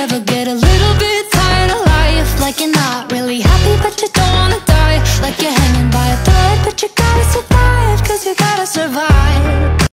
ever get a little bit tired of life like an